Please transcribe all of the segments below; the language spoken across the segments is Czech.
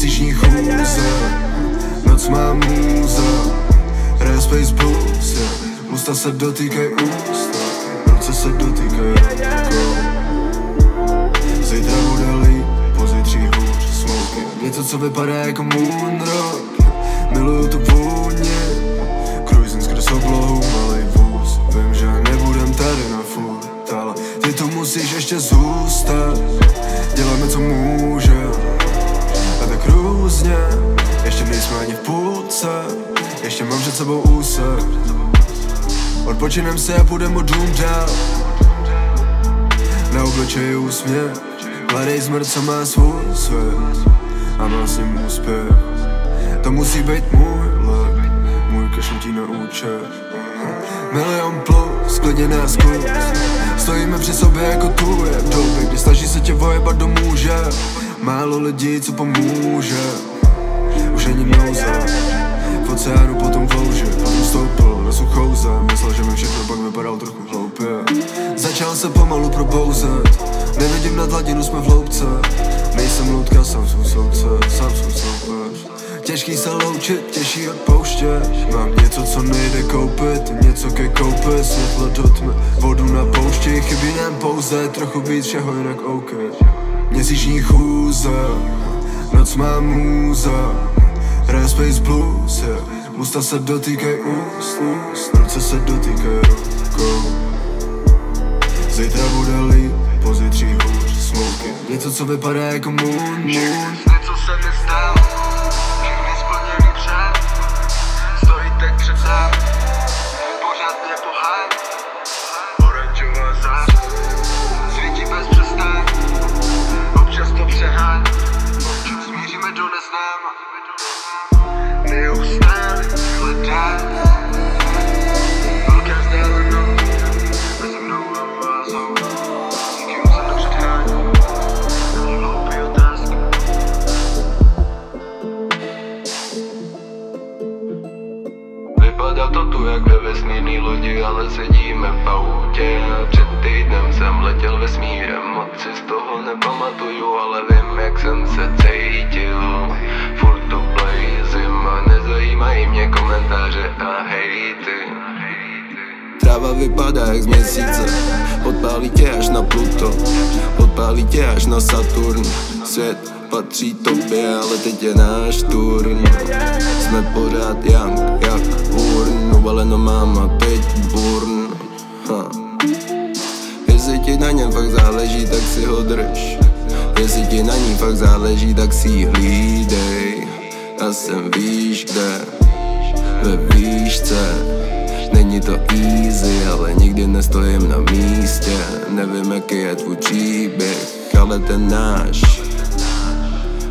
Měsíční chůze Noc má můza Space Blues, yeah. Ústa se dotýkaj úst Ruce se dotýkaj Zítra bude líp, pozítří hůř Smoky, něco co vypadá jako moonrock různě Ještě nejsme ani v půlce. Ještě mám před sebou úsek. Odpočinem se a půjdem o dům dál. Na obličeji úsměv. Mladej zmrt, co má svůj svět. A má s ním úspěch. To musí být můj let. Můj kašlutí na účet. Milion plus, klidně nás kus Stojíme při sobě jako tu je v době, kdy snaží se tě vojebat do muže Málo lidí, co pomůže. Už není nouze v oceánu, potom v louži Potom stoupil na suchou zem. Myslel, že mi všechno pak vypadal trochu hloupě. Začal se pomalu probouzet. Nevidím nad hladinu, jsme v hloubce. Nejsem loutka, sám svůj soudce Sám svůj soupeř Těžký se loučit, těžší odpouštět. Mám něco, co nejde koupit. Něco ke koupi, světlo do tmy. Vodu na poušti, chybí nám pouze Trochu víc všeho jinak OK Měsíční chůze Noc má můza Hraje Space Blues, yeah. Ústa se dotýkaj úst, úst Ruce se dotýkaj rukou. Zítra bude líp, pozítří hůř Smoky, něco co vypadá jako moon, moon. Něco se mi Vypadá to tu jak ve vesmírný lodi, ale sedíme v autě. Před týdnem jsem letěl vesmírem, moc si z toho nepamatuju, ale vím jak jsem se cítil. Furt to blazím a nezajímají mě komentáře a hejty. Tráva vypadá jak z měsíce. Odpálí tě až na Pluto. Odpálí tě až na Saturn. Svět patří tobě, ale teď je náš turn Jsme pořád young, jak urn Uvaleno máma, teď burn ha. Jestli ti na něm fakt záleží, tak si ho drž. Jestli ti na ní fakt záleží, tak si ji hlídej. Já jsem víš kde, ve výšce. Není to easy, ale nikdy nestojím na místě. Nevím, jaký je tvůj příběh, ale ten náš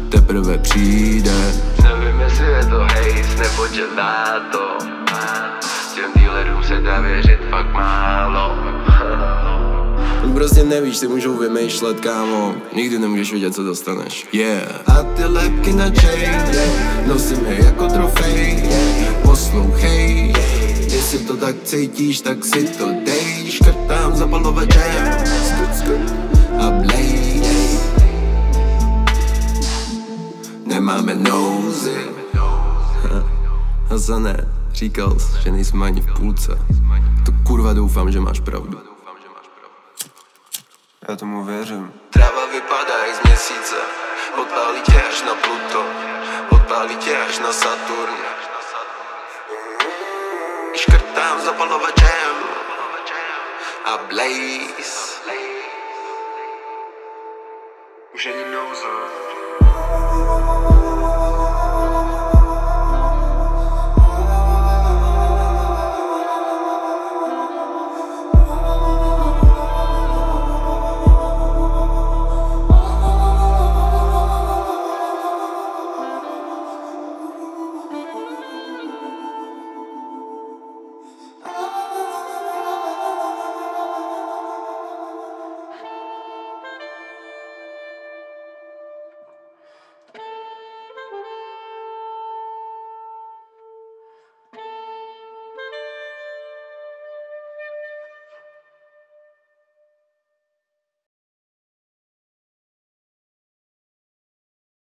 teprve přijde. Nevím jestli je to hejs nebo to Těm dealerům se dá věřit fakt málo. Prostě nevíš, si můžou vymýšlet, kámo. Nikdy nemůžeš vědět, co dostaneš. Yeah. A ty lepky na chain Nosím je jako trofej. Poslouchej Jestli to tak cítíš, tak si to dej. Škrtám zapalovačem A Nemáme nouzy Hasane, říkal jsi, že nejsme ani v půlce. To kurva doufám, že máš pravdu. Já tomu věřím. Tráva vypadá jak z měsíce. Odpálí tě až na Pluto. Odpálí tě až na Saturn. Škrtám zapalovačem A blaze. Už není nouze